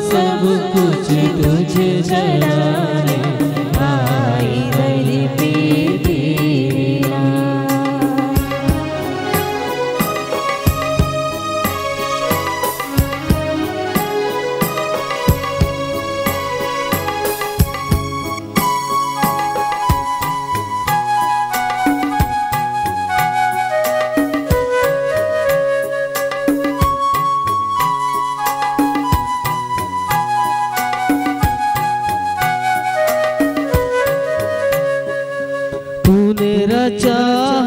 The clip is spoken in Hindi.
सब कुछ तुझे चढ़ाने मेरा चार